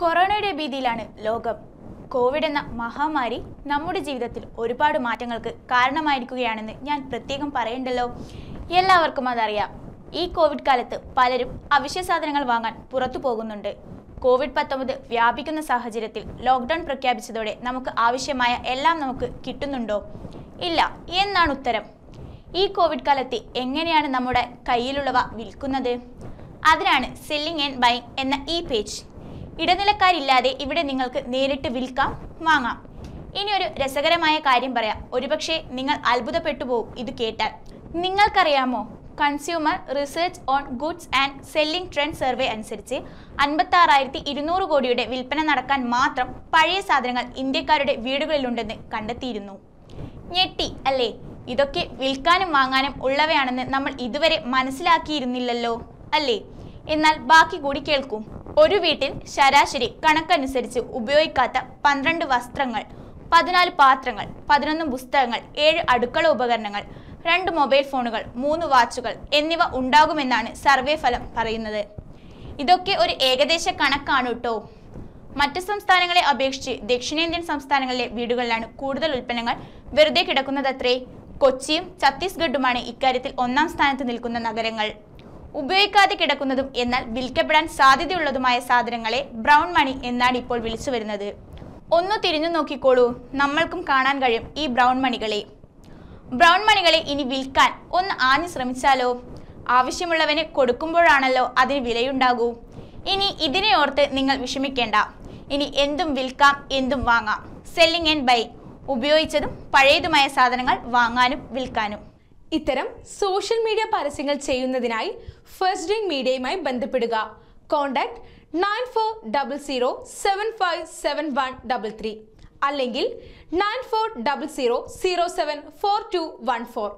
കൊറോണയുടെ ഭീതിയിലാണ് ലോകം. കോവിഡ് എന്ന മഹാമാരി നമ്മുടെ ജീവിതത്തിൽ ഒരുപാട് മാറ്റങ്ങൾക്ക് കാരണമായിരിക്കുകയാണെന്ന് ഞാൻ പ്രത്യേകം പറയണ്ടല്ലോ. എല്ലാവർക്കും അതറിയാം. ഈ കോവിഡ് കാലത്ത് പലരും അവശ്യ സാധനങ്ങൾ വാങ്ങാൻ പുറത്തു പോകുന്നുണ്ട്. കോവിഡ് പത്തൊമ്പത് വ്യാപിക്കുന്ന സാഹചര്യത്തിൽ ലോക്ക്ഡൗൺ പ്രഖ്യാപിച്ചതോടെ നമുക്ക് ആവശ്യമായ എല്ലാം നമുക്ക് കിട്ടുന്നുണ്ടോ? ഇല്ല. എന്നാണ് ഉത്തരം. ഈ കോവിഡ് കാലത്ത് എങ്ങനെയാണ് നമ്മുടെ കയ്യിലുള്ളവ വിൽക്കുന്നത്? അതിനാണ് സെല്ലിംഗ് ആൻഡ് ബൈങ് എന്ന ഈ പേജ്. ഇടനിലക്കാരില്ലാതെ ഇവിടെ നിങ്ങൾക്ക് നേരിട്ട് വിൽക്കാം വാങ്ങാം. ഇനി ഒരു രസകരമായ കാര്യം പറയാം. ഒരുപക്ഷെ നിങ്ങൾ അത്ഭുതപ്പെട്ടു പോകും ഇത് കേട്ടാൽ. നിങ്ങൾക്കറിയാമോ consumer research on goods and selling trend survey അനുസരിച്ച് അൻപത്താറായിരത്തി ഇരുന്നൂറ് കോടിയുടെ വിൽപ്പന നടക്കാൻ മാത്രം പഴയ സാധനങ്ങൾ ഇന്ത്യക്കാരുടെ വീടുകളിലുണ്ടെന്ന് കണ്ടെത്തിയിരുന്നു. ഞെട്ടി അല്ലേ? ഇതൊക്കെ വിൽക്കാനും വാങ്ങാനും ഉള്ളവയാണെന്ന് നമ്മൾ ഇതുവരെ മനസ്സിലാക്കിയിരുന്നില്ലല്ലോ അല്ലേ? എന്നാൽ ബാക്കി കൂടി കേൾക്കൂ. ഒരു വീട്ടിൽ ശരാശരി കണക്കനുസരിച്ച് ഉപയോഗിക്കാത്ത പന്ത്രണ്ട് വസ്ത്രങ്ങൾ പതിനാല് പാത്രങ്ങൾ പതിനൊന്ന് പുസ്തകങ്ങൾ ഏഴ് അടുക്കള ഉപകരണങ്ങൾ രണ്ട് മൊബൈൽ ഫോണുകൾ മൂന്ന് വാച്ചുകൾ എന്നിവ ഉണ്ടാകുമെന്നാണ് സർവേ ഫലം പറയുന്നത്. ഇതൊക്കെ ഒരു ഏകദേശ കണക്കാണ് കേട്ടോ മറ്റ് സംസ്ഥാനങ്ങളെ അപേക്ഷിച്ച് ദക്ഷിണേന്ത്യൻ സംസ്ഥാനങ്ങളിലെ വീടുകളിലാണ് കൂടുതൽ ഉൽപ്പന്നങ്ങൾ വെറുതെ കിടക്കുന്നതത്രേ. കൊച്ചിയും ഛത്തീസ്ഗഡുമാണ് ഇക്കാര്യത്തിൽ ഒന്നാം സ്ഥാനത്ത് നിൽക്കുന്ന നഗരങ്ങൾ. ഉപയോഗിക്കാതെ കിടക്കുന്നതും എന്നാൽ വിൽക്കപ്പെടാൻ സാധ്യതയുള്ളതുമായ സാധനങ്ങളെ ബ്രൗൺ മണി എന്നാണ് ഇപ്പോൾ വിളിച്ചു വരുന്നത്. ഒന്ന് തിരിഞ്ഞു നോക്കിക്കോളൂ. നമ്മൾക്കും കാണാൻ കഴിയും ഈ ബ്രൗൺ മണികളെ. ബ്രൗൺ മണികളെ ഇനി വിൽക്കാൻ ഒന്ന് ആഞ്ഞു ശ്രമിച്ചാലോ? ആവശ്യമുള്ളവന് കൊടുക്കുമ്പോഴാണല്ലോ അതിന് വിലയുണ്ടാകൂ. ഇനി ഇതിനെ ഓർത്ത് നിങ്ങൾ വിഷമിക്കേണ്ട. ഇനി എന്തും വിൽക്കാം എന്തും വാങ്ങാം. സെല്ലിംഗ് ആൻഡ് ബൈ ഉപയോഗിച്ചതും പഴയതുമായ സാധനങ്ങൾ വാങ്ങാനും വിൽക്കാനും. ഇത്തരം സോഷ്യൽ മീഡിയ പരസ്യങ്ങൾ ചെയ്യുന്നതിനായി ഫസ്റ്റ് ഡ്രിങ്ക് മീഡിയയുമായി ബന്ധപ്പെടുക. Contact nine four double zero seven five seven one double three അല്ലെങ്കിൽ nine four double zero zero seven four two one four